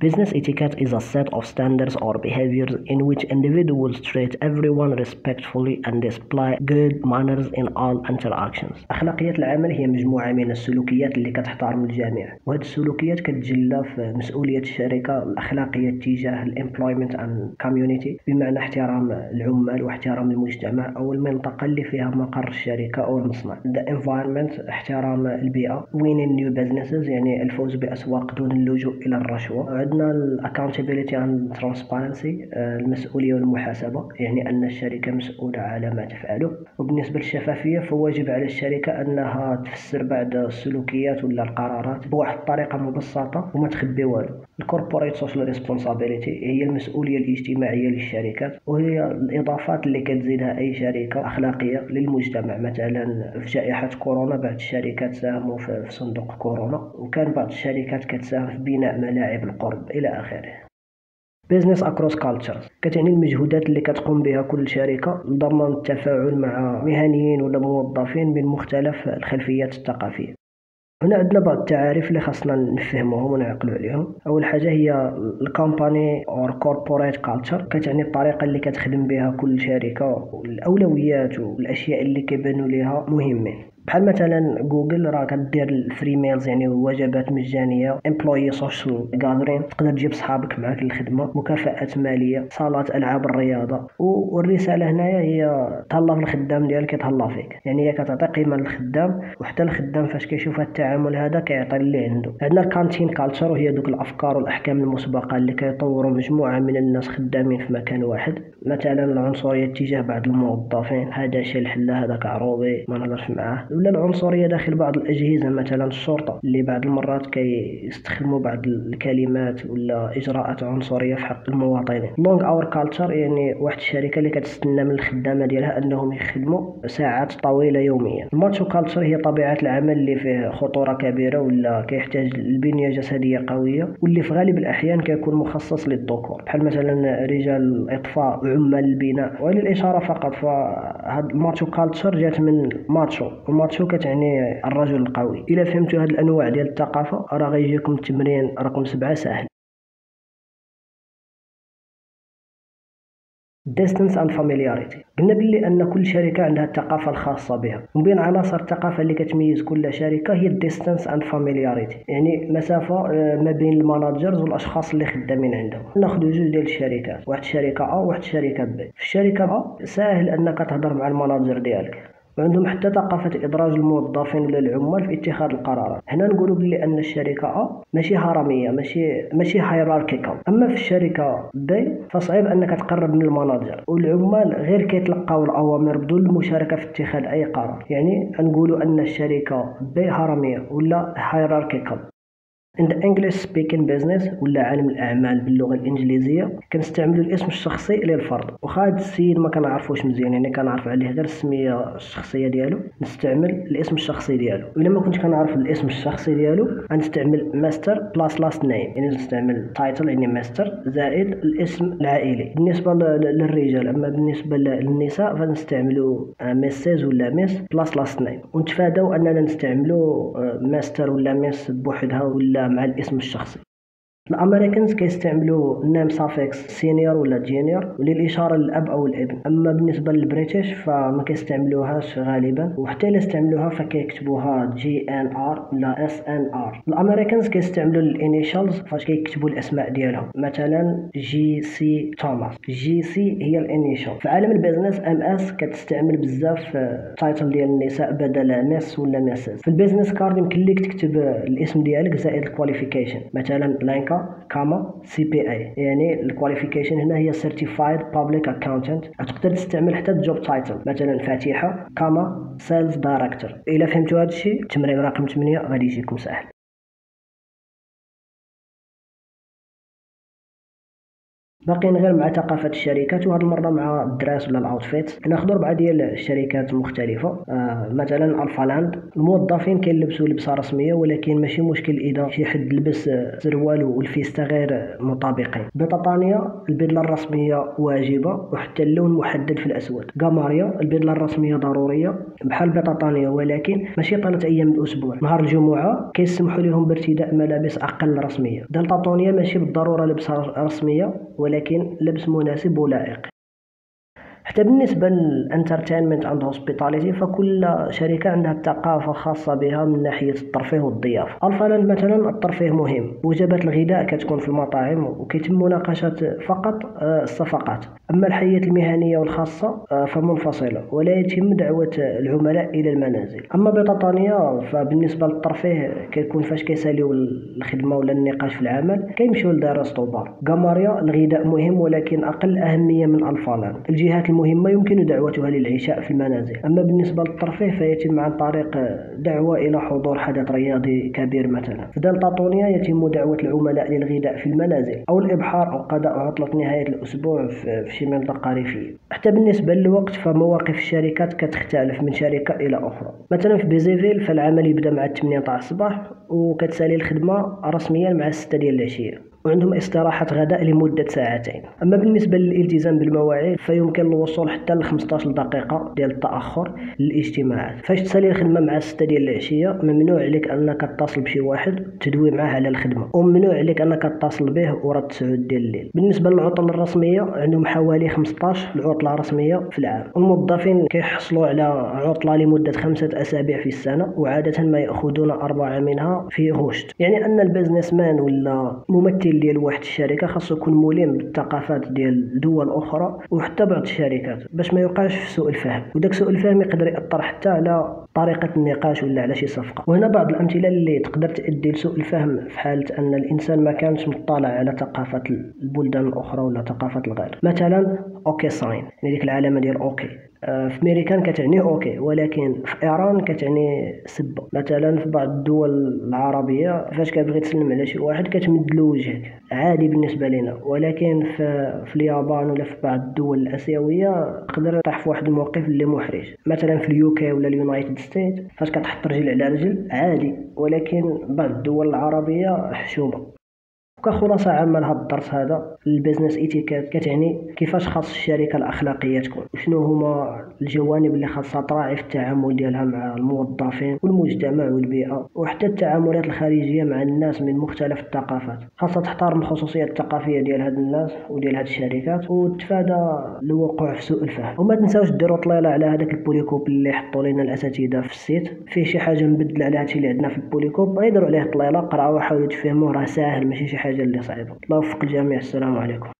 Business etiquette is a set of standards or behaviors in which individuals treat everyone respectfully and display good manners in all interactions. أخلاقيات العمل هي مجموعة من السلوكيات اللي كتحترم الجميع وهذه السلوكيات كتجلى في مسؤولية الشركة الأخلاقية تجاه ال employment and community بمعنى احترام العمال واحترام المجتمع أو المنطقة اللي فيها مقر الشركة أو المصنع. The environment احترام البيئة. Winning new businesses يعني الفوز بأسواق دون اللجوء إلى الرشوة. عندنا ال accountability and transparency المسؤولية والمحاسبة يعني أن الشركة مسؤولة على ما تفعله. وبالنسبة للشفافية فواجب على الشركة أنها تفسر بعض السلوكيات ولا القرارات بواحد الطريقة مبسطة وما تخبي والو. ال corporate social responsibility هي المسؤولية الاجتماعية للشركات وهي الإضافات اللي كتزيدها أي شركة أخلاقية للمجتمع. مثلا في جائحة كورونا بعض الشركات ساهموا في صندوق كورونا وكان بعض الشركات كتساهم في بناء ملاعب القرب إلى آخره. business across cultures كتعني المجهودات اللي كتقوم بها كل شركة لضمان التفاعل مع مهنيين ولا موظفين من مختلف الخلفيات الثقافية. هنا عندنا بعض التعاريف اللي خاصنا نفهموهم ونعقلوا عليهم. أول حاجة هي ال company or corporate culture. كتعني الطريقة اللي كتخدم بها كل شركة والأولويات والأشياء اللي كيبانوا ليها مهمين. بحال مثلا جوجل راه كدير ال free meals يعني وجبات مجانية employee social gathering تقدر تجيب صحابك معاك للخدمة مكافآت مالية صالات ألعاب الرياضة. والرسالة هنايا هي تهلا في الخدام ديالك يتهلا فيك. يعني هي كتعطي قيمة للخدام وحتى الخدام فاش كيشوف التعامل هذا كيعطي اللي عنده. عندنا ال canteen culture وهي دوك الأفكار والأحكام المسبقة اللي كيطوروا مجموعة من الناس خدامين في مكان واحد. مثلا العنصرية تجاه بعض الموظفين هذا شلح هذاك عروبي ما نهضرش معاه. ولا العنصرية داخل بعض الأجهزة؟ مثلا الشرطة اللي بعض المرات كيستخدموا بعض الكلمات ولا إجراءات عنصرية في حق المواطنين. long hour culture يعني واحد الشركة اللي كتستنى من الخدامة ديالها أنهم يخدموا ساعات طويلة يوميا. ال macho culture هي طبيعة العمل اللي فيه خطورة كبيرة ولا كيحتاج لبنية جسدية قوية واللي في غالب الأحيان كيكون مخصص للذكور بحال مثلا رجال الإطفاء وعمال البناء. وللاشاره فقط فهاد ال macho culture جات من macho وماتشو كتعني الرجل القوي. إلا فهمتوا هاد الأنواع ديال الثقافة راه غيجيكم التمرين رقم سبعة سهل distance and familiarity. قلنا باللي أن كل شركة عندها الثقافة الخاصة بها. ومن بين عناصر الثقافة اللي كتميز كل شركة هي distance and familiarity. يعني مسافة آه، ما بين ال managers والأشخاص اللي خدامين عندهم. ناخذ جوج ديال الشركات. واحد الشركة ا وواحد الشركة ب في الشركة ا ساهل أنك تهضر مع ال manager ديالك. وعندهم حتى ثقافة إدراج الموظفين ولا العمال في اتخاذ القرارات. هنا نقولوا بلي أن الشركة أ ماشي هرمية ماشي ماشي hierarchical أما في الشركة ب فصعيب أنك تقرب من ال manager والعمال غير كيتلقاو الأوامر بدون المشاركة في اتخاذ أي قرار. يعني نقولوا أن الشركة ب هرمية ولا hierarchical عند English speaking business ولا عالم الأعمال باللغة الإنجليزية كنستعملوا الاسم الشخصي للفرد واخا هذا السيد ما كنعرفوش مزيان يعني كنعرف عليه غير السمية الشخصية ديالو نستعمل الاسم الشخصي ديالو. إلا ما كنتش كنعرف الاسم الشخصي ديالو غنستعمل mister plus last name يعني نستعمل title يعني ماستر زائد الاسم العائلي. بالنسبة للرجال أما بالنسبة للنساء فنستعملوا misses ولا miss plus last name ونتفاداو أننا نستعملوا ماستر ولا miss بوحدها ولا مع الاسم الشخصي. ال Americans كيستعملوا name suffix senior ولا junior للإشارة للأب أو الإبن. أما بالنسبة لل British فما كيستعملوهاش غالبا وحتى إلا استعملوها فكيكتبوها JNR ولا SNR. ال Americans كيستعملوا ال initials فاش كيكتبوا الأسماء ديالهم. مثلا جي سي توماس. جي سي هي ال initial. في عالم ال business Ms كتستعمل بزاف title ديال النساء بدل miss ولا misses في ال business card يمكن لك تكتب الاسم ديالك زائد ال qualification مثلا comma CPA. يعني ال qualification هنا هي certified public accountant تقدر تستعمل حتى ال job title مثلا فاتحه comma sales director إلا فهمتوا هذا الشيء التمرين رقم 8 غادي يجيكم سهل. باقيين غير مع ثقافة الشركات وهذه المرة مع ال dress ولا ال outfit. ناخذ اربعه ديال الشركات مختلفة. آه مثلا الفلاند الموظفين كيلبسوا لبسه رسمية ولكن ماشي مشكل إذا شي حد لبس سروال والفيستا غير مطابقين. بريطانيا البدلة الرسمية واجبة وحتى اللون محدد في الأسود. غاماريا البدلة الرسمية ضرورية بحال بريطانيا ولكن ماشي طيلة أيام الأسبوع. نهار الجمعة كيسمحوا لهم بارتداء ملابس أقل رسمية. دلتا ماشي بالضرورة لبسه رسمية ولكن لبس مناسب ولائق. حتى بالنسبة لل entertainment and hospitality فكل شركة عندها الثقافة الخاصة بها من ناحية الترفيه والضيافة. الفلاند مثلا الترفيه مهم. وجبات الغذاء كتكون في المطاعم وكيتم مناقشة فقط آه، الصفقات. أما الحياة المهنية والخاصة آه، فمنفصلة ولا يتم دعوة العملاء إلى المنازل. أما بريطانيا فبالنسبة للترفيه كيكون فاش كيساليو الخدمة ولا النقاش في العمل كيمشيو لدار بار غاماريا الغذاء مهم ولكن أقل أهمية من الفلاند الجهات مهمة يمكن دعوتها للعشاء في المنازل. أما بالنسبة للترفيه فيتم عن طريق دعوة إلى حضور حدث رياضي كبير مثلا. في دلتا يتم دعوة العملاء للغذاء في المنازل أو الإبحار أو قضاء عطلة نهاية الأسبوع في شي منطقة ريفية حتى بالنسبة للوقت فمواقف الشركات كتختلف من شركة إلى أخرى. مثلا في بيزيفيل فالعمل يبدأ مع 8 تاع الصباح وكتسالي الخدمة رسميا مع 6 ديال العشية. وعندهم استراحة غداء لمدة ساعتين. أما بالنسبة للالتزام بالمواعيد فيمكن الوصول حتى ل 15 دقيقة ديال التأخر للاجتماعات. فاش تسالي الخدمة مع 6 ديال العشية ممنوع عليك أنك تتصل بشي واحد تدوي معاه على الخدمة وممنوع عليك أنك تتصل به ورا 9 ديال الليل. بالنسبة للعطل الرسمية عندهم حوالي 15 العطلة رسمية في العام. الموظفين كيحصلوا على عطلة لمدة خمسة أسابيع في السنة وعادة ما يأخذون أربعة منها في غشت. يعني أن ال businessman ولا ممثل ديال واحد الشركة خاصو يكون ملم بالثقافات ديال دول أخرى وحتى بعض الشركات باش ما يوقعش في سوء الفهم. وداك سوء الفهم يقدر يأثر حتى على طريقة النقاش ولا على شي صفقة. وهنا بعض الأمثلة اللي تقدر تؤدي لسوء الفهم في حالة أن الإنسان ما كانش مطلع على ثقافة البلدان الأخرى ولا ثقافة الغير. مثلا OK sign يعني ديك العلامة ديال OK. في ميريكان كتعني OK ولكن في إيران كتعني سبة. مثلا في بعض الدول العربية فاش كتبغي تسلم على شي واحد كتمد له وجهك عادي بالنسبة لنا ولكن في, في اليابان ولا في بعض الدول الآسيوية تقدر تطيح في واحد الموقف اللي محرج. مثلا في ال UK ولا ال United States فاش كتحط رجل على رجل عادي. ولكن بعض الدول العربية حشومة. كخلاصة عامة لهذا الدرس هذا ال business etiquette كتعني كيفاش خاص الشركة الأخلاقية تكون. وشنو هما الجوانب اللي خاصها تراعي في التعامل ديالها مع الموظفين والمجتمع والبيئة وحتى التعاملات الخارجية مع الناس من مختلف الثقافات. خاصها تحترم الخصوصية الثقافية ديال هاد الناس وديال هاد الشركات وتفادى الوقوع في سوء الفهم. وما تنساوش ديروا طليلة على هذاك ال polycopes اللي حطوا لنا الأساتذة في ال site. فيه شي حاجة مبدلة على هادشي اللي عندنا في ال polycopes غير عليه طليلة قراوه وحاولوا تفهموه راه ساهل ماشي شي حاجة حاجة اللي صعيبة الله يوفق الجميع السلام عليكم.